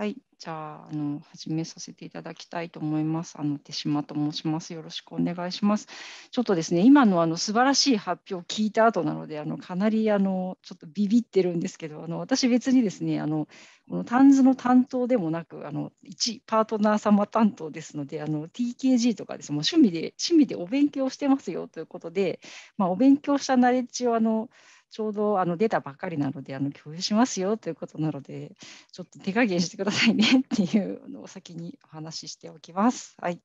はい、じゃあ、あの始めさせていただきたいと思います。あの手島と申します。よろしくお願いします。ちょっとですね、今のあの素晴らしい発表を聞いた後なので、あのかなりあのちょっとビビってるんですけど、あの私別にですね、あのこのタンズの担当でもなく、あの一パートナー様担当ですので、あの TKG とかですね、もう趣味で趣味でお勉強してますよということで、まあ、お勉強したナレッジをあのちょうどあの出たばっかりなのであの共有しますよということなので、ちょっと手加減してくださいねっていうのを先にお話ししておきます。はい。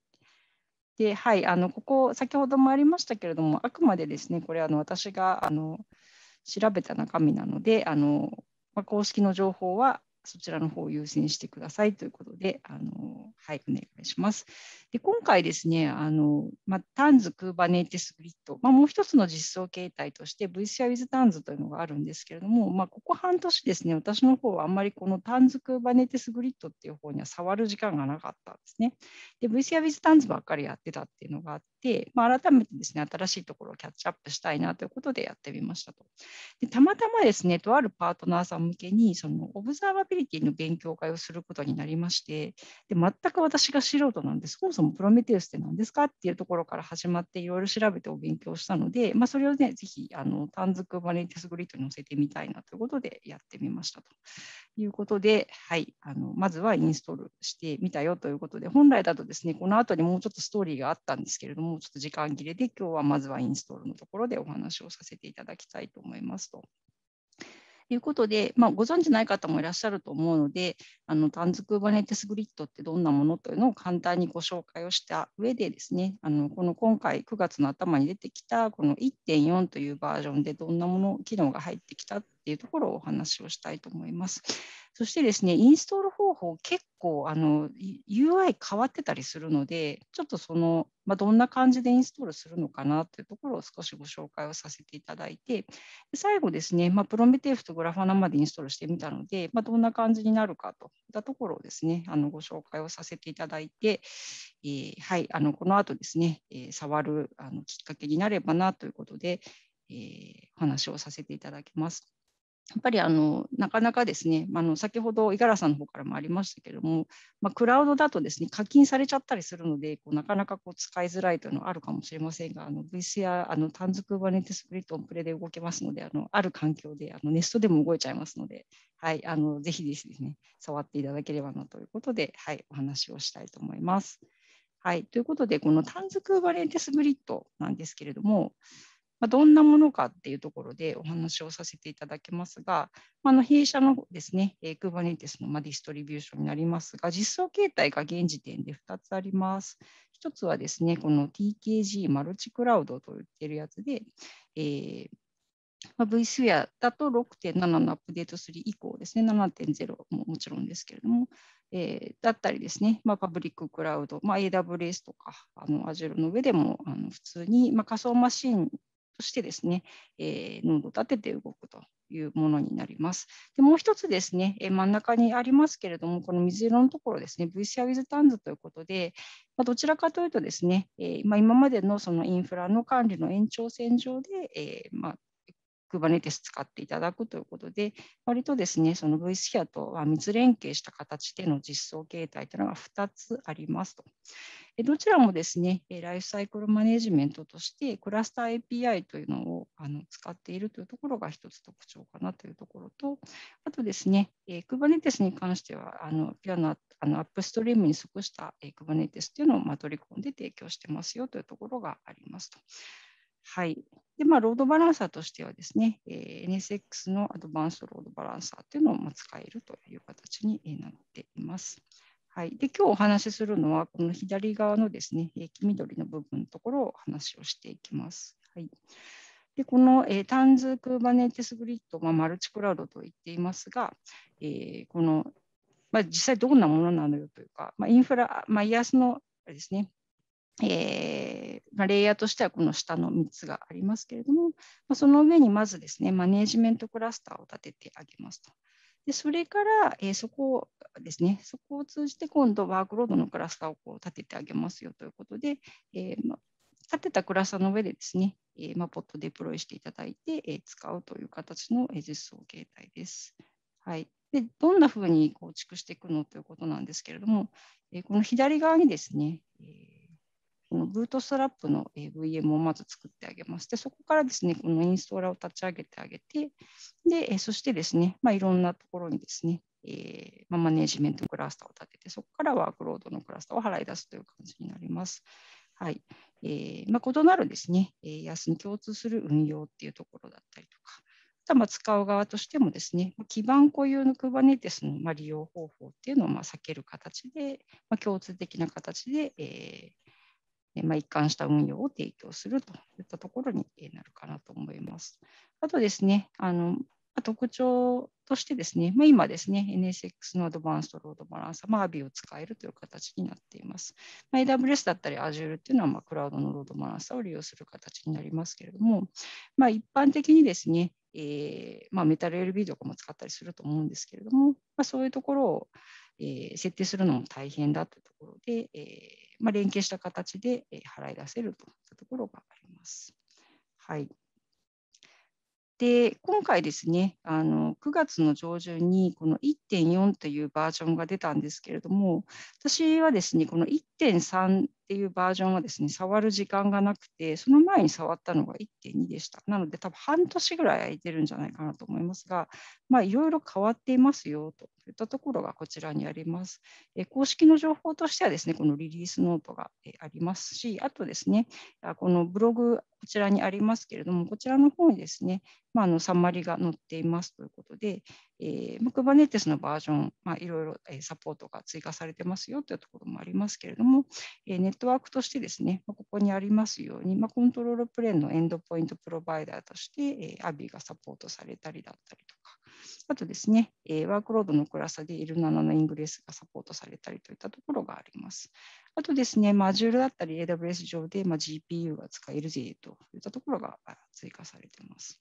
で、はい、あのここ、先ほどもありましたけれども、あくまでですね、これあの私があの調べた中身なので、あのまあ、公式の情報はそちらの方を優先してくださいということで、あのはい、お願いします。で今回ですね、あのまあ、タンズ、クーバネーテスグリッド、まあ、もう一つの実装形態として VCR with タンズというのがあるんですけれども、まあ、ここ半年ですね、私の方はあんまりこのタンズ、クーバネーテスグリッドっていう方には触る時間がなかったんですね。で、VCR with タンズばっかりやってたっていうのがあって、まあ、改めてですね、新しいところをキャッチアップしたいなということでやってみましたと。でたまたまですね、とあるパートナーさん向けに、そのオブザーバビリティの勉強会をすることになりまして、で全く私が素人なんで、そもそもプロメテウスって何ですかっていうところから始まっていろいろ調べてお勉強したので、まあ、それをね、ぜひあの単属バネーテスグリッドに載せてみたいなということでやってみましたということで、はい、あのまずはインストールしてみたよということで、本来だとですね、この後にもうちょっとストーリーがあったんですけれども、ちょっと時間切れで今日はまずはインストールのところでお話をさせていただきたいと思いますと。いうことで、まあ、ご存じない方もいらっしゃると思うので、あのタンズクーバネテスグリッドってどんなものというのを簡単にご紹介をした上でですね、あのこの今回9月の頭に出てきたこの1.4というバージョンでどんなもの、機能が入ってきたっていうところをお話をしたいと思います。そしてですね、インストール方法、結構あの UI 変わってたりするので、ちょっとその、まあ、どんな感じでインストールするのかなというところを少しご紹介をさせていただいて、最後ですね、まあ、プロメテウスとグラファナまでインストールしてみたので、まあ、どんな感じになるかといったところをですね、あのご紹介をさせていただいて、えー、はい、あのこの後ですね、えー、触るあのきっかけになればなということで、えー、お話をさせていただきます。やっぱりあのなかなかですね、あの先ほど五十嵐さんの方からもありましたけれども、まあ、クラウドだとですね課金されちゃったりするので、こうなかなかこう使いづらいというのはあるかもしれませんが、VCR、あの単属バネテスプリットオンプレで動けますので、あのある環境であのネストでも動いちゃいますので、はい、あのぜひですね、触っていただければなということで、はい、お話をしたいと思います。はい、ということで、この単属バネテスグリッドなんですけれども、まあ、どんなものかっていうところでお話をさせていただきますが、まあの弊社のですね、Kubernetes のまディストリビューションになりますが、実装形態が現時点で2つあります。1つはですね、この TKG マルチクラウドと言ってるやつで、えーま、vSphere だと6.7のアップデート3以降ですね、7.0ももちろんですけれども、えー、だったりですね、まあ、パブリッククラウド、まあ、AWS とかあの Azure の上でもあの普通に、まあ、仮想マシンとしてですね、えー、ノードを立てて動くというものになります。でもう一つですね、えー、真ん中にありますけれども、この水色のところですね、VCR with TANS ということで、まあ、どちらかというとですね、えーまあ、今までのそのインフラの管理の延長線上で、えーまあ、Kubernetes 使っていただくということで、割とですね、その vSphere とは密連携した形での実装形態というのが2つありますと。どちらもですね、ライフサイクルマネジメントとしてクラスター API というのをあの使っているというところが一つ特徴かなというところと、あとですね、Kubernetes に関しては、あのピアノあのアップストリームに即した Kubernetes というのをま取り込んで提供してますよというところがありますと。はい。で、まあ、ロードバランサーとしてはですね、えー、NSX のアドバンストロードバランサーというのを使えるという形になっています。はい。で、今日お話しするのは、この左側のですね、黄緑の部分のところをお話をしていきます。はい。で、この、えー、タンズ Kubernetes グリッド、まあ、マルチクラウドと言っていますが、えー、この、まあ、実際どんなものなのよというか、まあ、インフラ、まあ、イアスのあれですね、えーまあ、レイヤーとしてはこの下の3つがありますけれども、まあ、その上にまずですね、マネジメントクラスターを立ててあげますと。でそれから、えー、そこですね、そこを通じて今度ワークロードのクラスターをこう立ててあげますよということで、えーま、立てたクラスターの上でですね、えーま、ポットデプロイしていただいて、えー、使うという形の実装形態です。はい。でどんなふうに構築していくのということなんですけれども、えこの左側にですね、えこのブートストラップの VM をまず作ってあげます。で、そこからですね、このインストーラーを立ち上げてあげて、で、そしてですね、まあ、いろんなところにですね、えー、まあ、マネジメントクラスターを立てて、そこからワークロードのクラスターを払い出すという感じになります。はい。えー、まあ、異なるですね、えー、安に共通する運用っていうところだったりとか、あま使う側としてもですね、基盤固有の Kubernetes のま利用方法っていうのをま避ける形で、ま共通的な形で、えーまあ一貫した運用を提供するといったところになるかなと思います。あとですね、あの特徴としてですね、まあ、今ですね、NSX のアドバンストロードバランサー、まあ、ABI を使えるという形になっています。まあ、AWS だったり Azure っていうのは、まあ、クラウドのロードバランサーを利用する形になりますけれども、まあ、一般的にですね、えーまあ、メタル LB とかも使ったりすると思うんですけれども、まあ、そういうところを、えー、設定するのも大変だというところで、えーまあ、連携した形で払い出せるといったところがあります。はい。で、今回ですね、あの9月の上旬にこの1.4というバージョンが出たんですけれども、私はですね、この1.3っていうバージョンはですね、触る時間がなくて、その前に触ったのが1.2でした。なので、多分半年ぐらい空いてるんじゃないかなと思いますが、まあ、いろいろ変わっていますよといったところがこちらにあります。え公式の情報としてはですね、このリリースノートがありますし、あとですね、このブログ、こちらにありますけれども、こちらの方にですね、まあ、あのサマリが載っていますということで、えー、Kubernetes のバージョン、まあ、いろいろサポートが追加されてますよというところもありますけれども、え、ネットワークとしてですね、まここにありますように、ま、コントロールプレーンのエンドポイントプロバイダーとして、えー、ABI がサポートされたりだったりとか、あとですね、え、ワークロードのクラスで L7 のイングレスがサポートされたりといったところがあります。あとですね、まあ、Azure だったり AWS 上で、ま、GPU が使えるぜといったところが追加されています。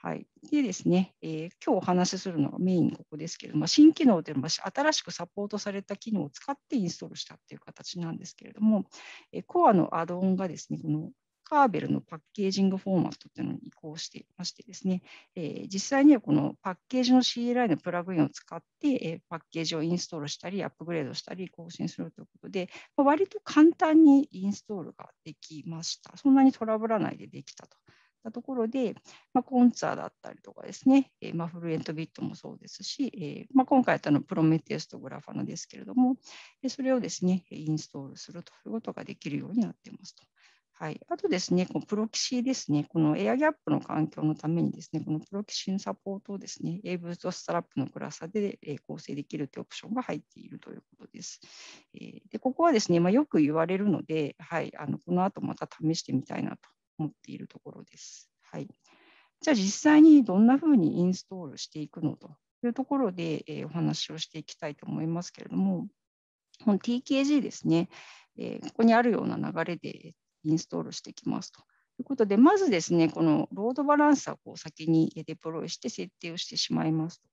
はい、でですね、えー、今日お話しするのがメインここですけれども、新機能というのは新しくサポートされた機能を使ってインストールしたっていう形なんですけれども、えー、コアのアドオンがですね、このカーベルのパッケージングフォーマットっていうのに移行していましてですね、えー、実際にはこのパッケージの CLI のプラグインを使って、え、パッケージをインストールしたり、アップグレードしたり、更新するということで、まあ、割と簡単にインストールができました。そんなにトラブらないでできたと。たところで、まあ、コンツァーだったりとかですね、えー、まあ、フルエントビットもそうですし、えー、まあ、今回やったのプロメテウスとグラファナですけれども、それをですね、インストールするということができるようになっていますと。はい、あとですね、このプロキシーですね、このエアギャップの環境のためにですね、このプロキシーのサポートをですね、A ブーストストラップのクラスで構成できるというオプションが入っているということです。でここはですね、まあ、よく言われるので、はい、あのこの後また試してみたいなと思っているところです。はい、じゃあ実際にどんなふうにインストールしていくのというところで、えー、お話をしていきたいと思いますけれども、この TKG ですね、えー、ここにあるような流れでインストールしていきますと。ということで、まずですね、このロードバランサーを先にデプロイして設定をしてしまいますと。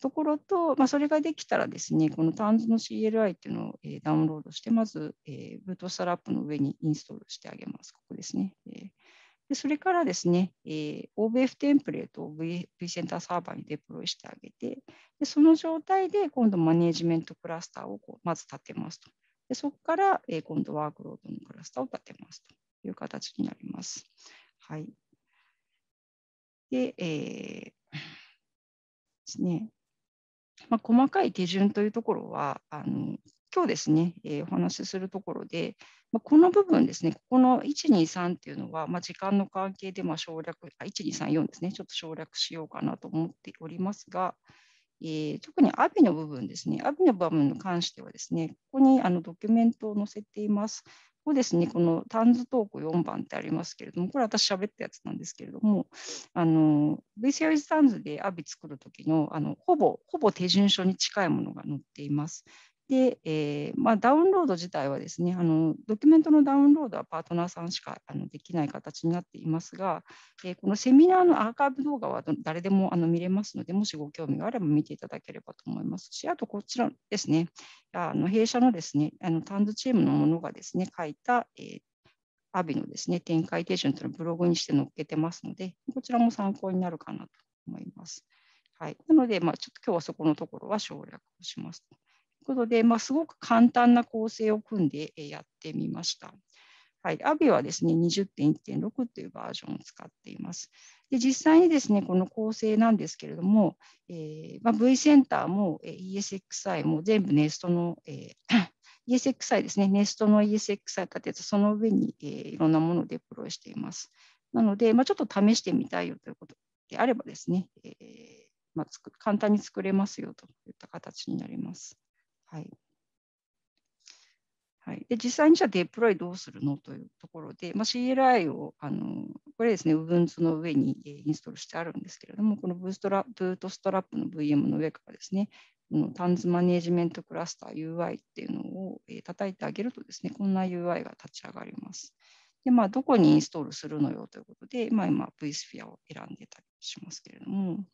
ところと、まあ、それができたらですね、この TANS の CLI っていうのを、ダウンロードして、まず、えー、ブートストラップの上にインストールしてあげます。ここですね。えー、でそれからですね、えー、OBF テンプレートを v, v センターサーバーにデプロイしてあげて、でその状態で今度マネジメントクラスターをこうまず立てますと。でそこから、えー、今度ワークロードのクラスターを立てますという形になります。はい。で、えー、ですね。まあ、細かい手順というところは、あの今日ですね、えー、お話しするところで、まあ、この部分ですね、ここの123っていうのは、まあ、時間の関係でま省略、あ1234ですね、ちょっと省略しようかなと思っておりますが、えー、特にアビの部分ですね、アビの部分に関してはですね、ここにあのドキュメントを載せています。ここですね、このタンズトーク4番ってありますけれども、これ私喋ったやつなんですけれども、あの VCRS タンズでアビ作る時のあのほぼほぼ手順書に近いものが載っています。で、えーまあ、ダウンロード自体はですねあの、ドキュメントのダウンロードはパートナーさんしかあのできない形になっていますが、えー、このセミナーのアーカイブ動画は誰でもあの見れますので、もしご興味があれば見ていただければと思いますし、あとこちらですね、あの弊社のですね、あのタンズチームのものがですね、書いた、えー、アビのですね、展開手順というのをブログにして載っけてますので、こちらも参考になるかなと思います。はい、なので、まあ、ちょっと今日はそこのところは省略をします。ということで、まあ、すごく簡単な構成を組んでやってみました。はい、アビはですね、20.1.6というバージョンを使っています。で実際にですね、この構成なんですけれども、えーまあ、V センターも ESXi も全部 Nest の、えー、ESXi ですね、Nest の ESXi 立てて、その上に、えー、いろんなものをデプロイしています。なので、まあ、ちょっと試してみたいよということであればですね、えーまあ、簡単に作れますよといった形になります。はい。はい、で実際にじゃあデプロイどうするのというところで、まあ、CLI をあのこれですね、Ubuntu の上にインストールしてあるんですけれども、このブーストラブートストラップの VM の上からですね、このタンズマネジメントクラスター UI っていうのを、えー、叩いてあげるとですね、こんな UI が立ち上がります。で、まあ、どこにインストールするのよということで、まあ、今 vSphere を選んでたりしますけれども、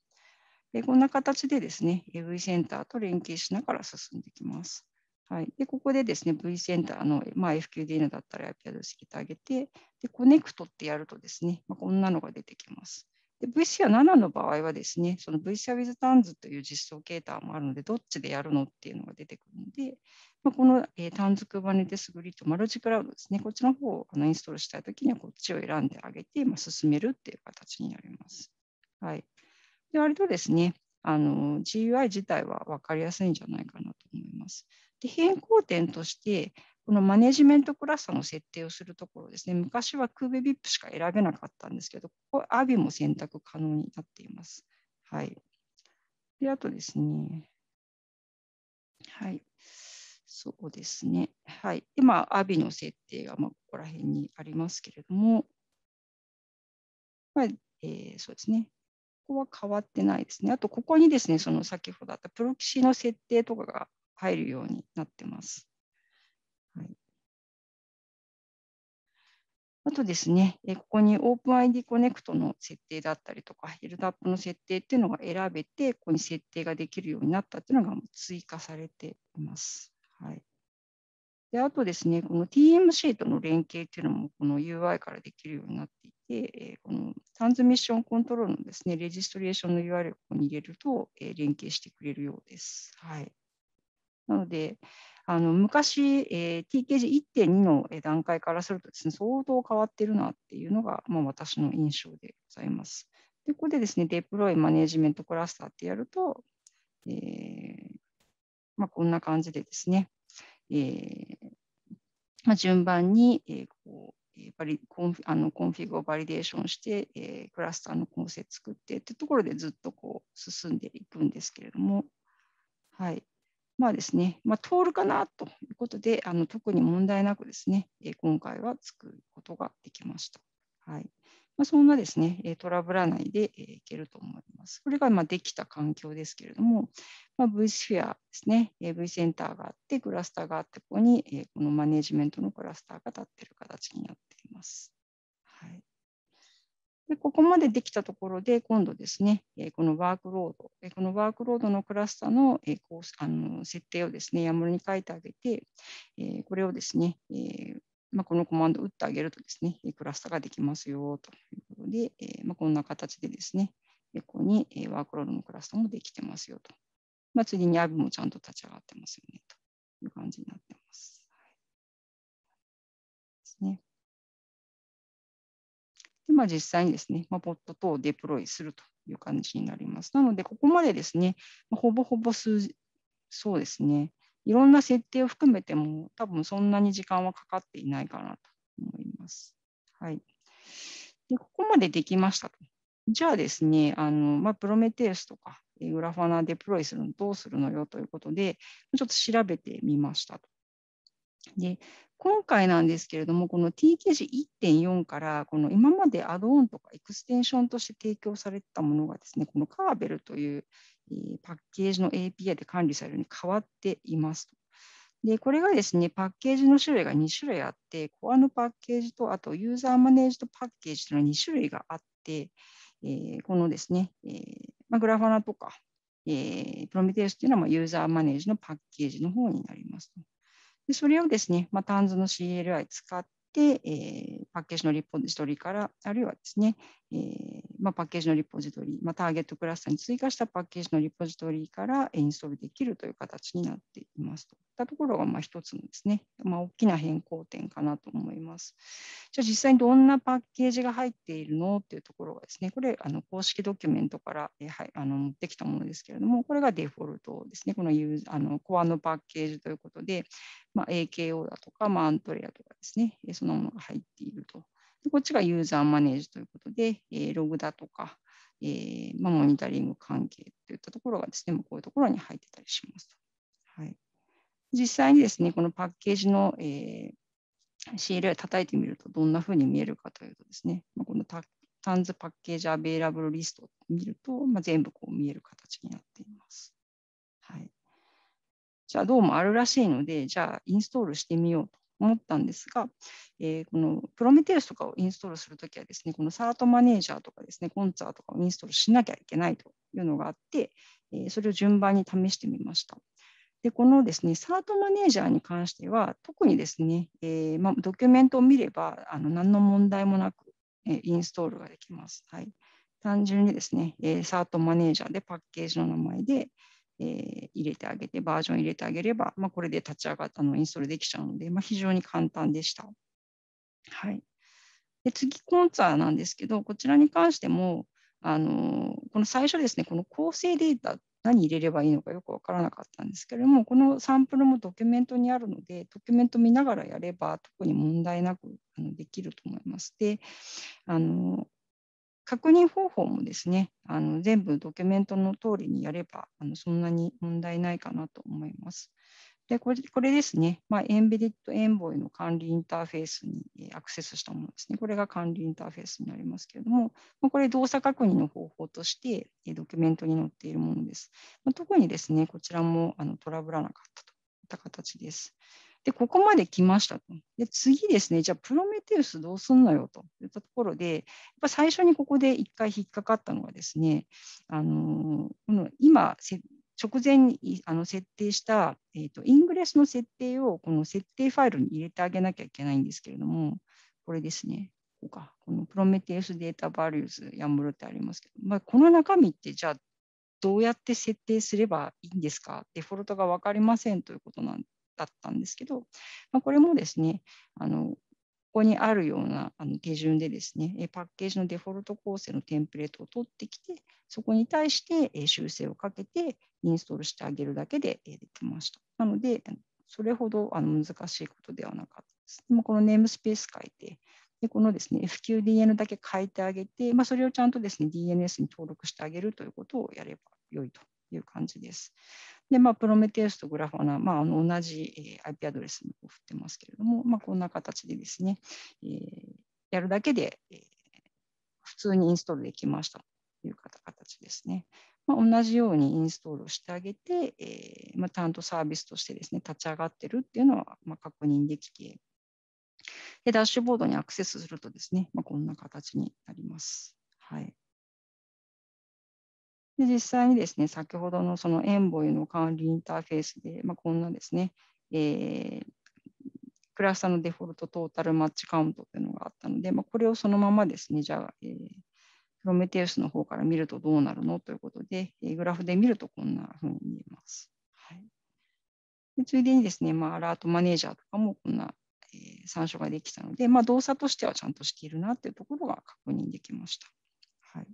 でこんな形でですね、V センターと連携しながら進んでいきます。はい、でここでですね、V センターの、まあ、FQDN だったら IP アドレス入れてあげて、でコネクトってやるとですね、まあ、こんなのが出てきます。VCR7 の場合はですね、その VCR with TANS という実装形態もあるので、どっちでやるのっていうのが出てくるので、まあ、この、えー、TANS Kubernetes Grid マルチクラウドですね、こっちの方をあのインストールしたいときにはこっちを選んであげて、まあ、進めるっていう形になります。はい。で割とですね、あの GUI 自体は分かりやすいんじゃないかなと思います。で変更点として、このマネジメントクラスターの設定をするところですね、昔は KubeVip しか選べなかったんですけど、ここ AVI も選択可能になっています。はい。で、あとですね、はい。そうですね。はい。で、まあ、AVI の設定が、ま、ここら辺にありますけれども、まあ、えー、そうですね。こは変わってないですね。あと、ここにですね、その先ほどあったプロキシの設定とかが入るようになってます。はい、あとですね、ここに OpenID Connect の設定だったりとか、LDAP の設定っていうのが選べて、ここに設定ができるようになったっていうのが追加されています。はい、であとですね、この TMC との連携っていうのもこの UI からできるようになっていて、このトランスミッションコントロールのですね、レジストレーションの URL をここに入れると連携してくれるようです。はい。なので、あの昔、えー、TKG1.2 の段階からするとですね、相当変わってるなっていうのが、まあ、私の印象でございます。で、ここでですね、 Deploy Management Cluster ってやると、えーまあ、こんな感じでですね、えーまあ、順番に、えー、バリコンフあのコンフィグをバリデーションして、えー、クラスターの構成作ってってところでずっとこう進んでいくんですけれども、はい。まあですね、まあ、通るかなということで、あの特に問題なくですね、え今回は作ることができました。はいまあ、そんなですね、トラブらないでいけると思います。これがまできた環境ですけれども、まあ、vSphere ですね、V センターがあって、クラスターがあって、ここにこのマネジメントのクラスターが立っている形になってます。はいでここまでできたところで、今度ですね、このワークロード、このワークロードのクラスターのあの設定をですね、YAML に書いてあげて、これをですね、まあ、このコマンドを打ってあげるとですね、クラスターができますよということで、まあ、こんな形でですね、ここにワークロードのクラスターもできてますよと。まあ、次に AB もちゃんと立ち上がってますよねという感じになってま。すで、まあ、実際にですね、まあ、ポット等をデプロイするという感じになります。なので、ここまでですね、まほぼほぼ数、そうですね、いろんな設定を含めても、多分そんなに時間はかかっていないかなと思います。はい。で、ここまでできましたと。じゃあですね、あのまあ、プロメテウスとか、グラファナデプロイするのどうするのよということで、ちょっと調べてみましたと。で、今回なんですけれども、この T 記事1.4から、この今までアドオンとかエクステンションとして提供されたものがですね、このカーベルというパッケージの API で管理されるように変わっていますで、これがですね、パッケージの種類が2種類あって、コアのパッケージと、あとユーザーマネージドパッケージというのは2種類があって、えー、このですね、えーまあ、グラファナとか、えー、プロメテウスというのはまあユーザーマネージのパッケージの方になります。でそれをですね、まあ、タンズの CLI 使って、えー、パッケージのリポジトリから、あるいはですね、えーまあ、パッケージのリポジトリ、まあ、ターゲットクラスターに追加したパッケージのリポジトリからインストールできるという形になっていますと。いったところがまあ一つのですね、まあ、大きな変更点かなと思います。じゃあ実際にどんなパッケージが入っているのっていうところがですね、これあの公式ドキュメントから、えはい、あの持ってきたものですけれども、これがデフォルトですね、このユーあのコアのパッケージということで、まあ、AKO だとか、まあ、アントレアとかですね、そのものが入っていると。こっちがユーザーマネージということで、えログだとか、え、ま、モニタリング関係といったところがですね、こういうところに入ってたりしますと。はい、実際にですね、このパッケージの、えー、CLI 叩いてみるとどんなふうに見えるかというとですね、ま、このタンズパッケージアベイラブルリストを見ると、まあ、全部こう見える形になっています。はい、じゃあどうもあるらしいので、じゃあインストールしてみようと思ったんですが、えー、このプロメテウスとかをインストールするときはですね、このサートマネージャーとかですね、コンツァーとかをインストールしなきゃいけないというのがあって、えー、それを順番に試してみました。で、このですね、サートマネージャーに関しては、特にですね、えー、まあ、ドキュメントを見れば、あの何の問題もなく、えインストールができます。はい、単純にですね、え、サートマネージャーでパッケージの名前で、えー、入れてあげて、バージョン入れてあげれば、まあ、これで立ち上がったのをインストールできちゃうので、まあ、非常に簡単でした。はい。で次、コンツァーなんですけど、こちらに関しても、あのこの最初ですね、この構成データ、何入れればいいのかよくわからなかったんですけれども、このサンプルもドキュメントにあるので、ドキュメント見ながらやれば特に問題なくできると思います。で、あの確認方法もですね、あの全部ドキュメントの通りにやれば、あのそんなに問題ないかなと思います。で、これこれですね、まあ、エンベディットエンボイの管理インターフェースにアクセスしたものですね。これが管理インターフェースになりますけれども、まあ、これ動作確認の方法としてドキュメントに載っているものです。まあ、特にですね、こちらもあのトラブらなかったといった形です。で、ここまで来ましたと。で、次ですね、じゃあ、プロメテウスどうすんのよと。いったところで、やっぱ最初にここで一回引っかかったのはですね、あのこの今、直前にあの設定した、えーと、イングレスの設定をこの設定ファイルに入れてあげなきゃいけないんですけれども、これですね、こうか。このプロメテウスデータバリューズやんぶるってありますけど、まあ、この中身ってじゃあどうやって設定すればいいんですか？デフォルトが分かりませんということなんだったんですけど、まあ、これもですね、あのここにあるようなあの手順でですね、パッケージのデフォルト構成のテンプレートを取ってきて、そこに対して修正をかけてインストールしてあげるだけでできました。なので、それほどあの難しいことではなかったです。でもこのネームスペース書いて、でこのですね FQDN だけ書いてあげて、まあ、それをちゃんとですね DNS に登録してあげるということをやれば良いという感じです。で、まあ、プロメテウスとグラファナ、まあ、あの同じ IP アドレスに振ってますけれども、まあ、こんな形でですね、えー、やるだけで、えー、普通にインストールできましたという形ですね。まあ、同じようにインストールしてあげて、えーまあ、ちゃんとサービスとしてですね、立ち上がってるっていうのは、まあ、確認できて、で、ダッシュボードにアクセスするとですね、まあ、こんな形になります。はい。で実際にですね、先ほどのそのエンボイの管理インターフェースで、まあ、こんなですね、えー、クラスターのデフォルトトータルマッチカウントというのがあったので、まあ、これをそのままですね、じゃあ、えー、プロメテウスの方から見るとどうなるの？ということで、えー、グラフで見るとこんなふうに見えます。はい、でついでにですね、まあ、アラートマネージャーとかもこんな、えー、参照ができたので、まあ、動作としてはちゃんとしているなというところが確認できました。はい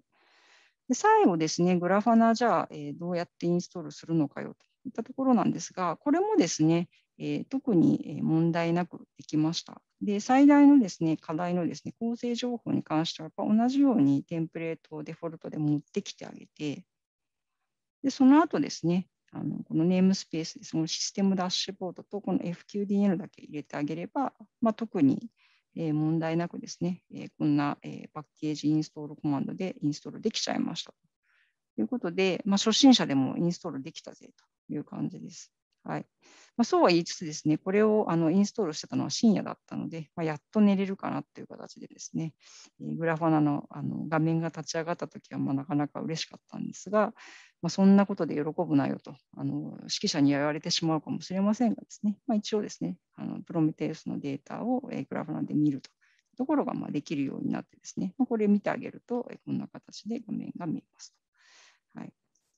で最後ですね、グラファナじゃあ、えー、どうやってインストールするのかよといったところなんですが、これもですね、えー、特に問題なくできました。で、最大のですね、課題のですね、構成情報に関しては、やっぱ同じようにテンプレートをデフォルトで持ってきてあげて、で、その後ですね、あのこのネームスペースでそのシステムダッシュボードとこの FQDN だけ入れてあげれば、まあ、特にえ問題なくですね、えこんな、えパッケージインストールコマンドでインストールできちゃいましたということで、まあ、初心者でもインストールできたぜという感じです。はいまあ、そうは言いつつですね、これをあのインストールしてたのは深夜だったので、まあ、やっと寝れるかなという形でですね、えグラファナのあの画面が立ち上がったときはまあなかなか嬉しかったんですが、まあ、そんなことで喜ぶなよとあの指揮者に言われてしまうかもしれませんがですね、まあ、一応ですね、あのプロメテウスのデータを、えグラファナで見るとところがまできるようになってですね、まこれ見てあげると、こんな形で画面が見えますと。はい、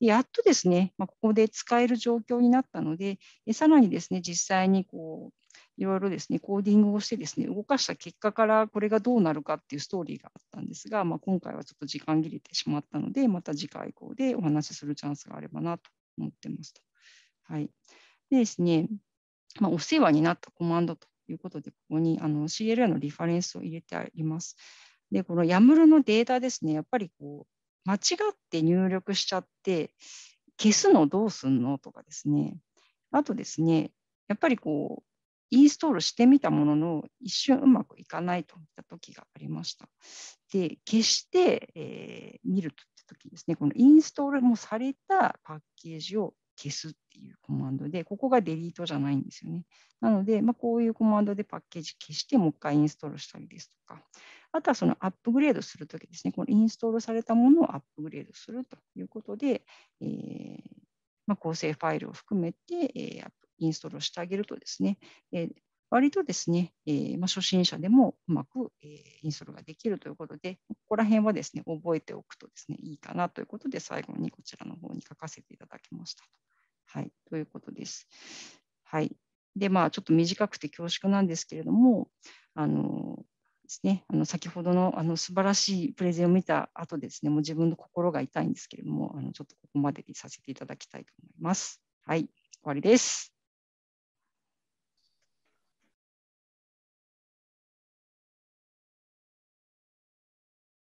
やっとですね、まここで使える状況になったので、さらにですね、実際にこういろいろですね、コーディングをしてですね、動かした結果からこれがどうなるかっていうストーリーがあったんですが、まあ、今回はちょっと時間切れてしまったので、また次回以降でお話しするチャンスがあればなと思ってますと。はい。でですね、まあ、お世話になったコマンドということで、ここにあの CLI のリファレンスを入れてあります。で、この YAML のデータですね、やっぱりこう、間違って入力しちゃって、消すのどうすんのとかですね、あとですね、やっぱりこう、インストールしてみたものの、一瞬うまくいかないといった時がありました。で、消して、えー、見るとって時ですね、このインストールもされたパッケージを消すっていうコマンドで、ここがデリートじゃないんですよね。なので、まあ、こういうコマンドでパッケージ消して、もう一回インストールしたりですとか、あとはそのアップグレードするときですね、このインストールされたものをアップグレードするということで、えーまあ、構成ファイルを含めて、えー、インストールをしてあげるとですね、えー、割とですね、えー、まあ、初心者でもうまく、えー、インストールができるということで、ここら辺はですね、覚えておくとですね、いいかなということで、最後にこちらの方に書かせていただきました。はい、ということです。はい。で、まあ、ちょっと短くて恐縮なんですけれども、あのですね、あの先ほどのあの素晴らしいプレゼンを見た後ですね、もう自分の心が痛いんですけれども、あのちょっとここまでにさせていただきたいと思います。はい、終わりです。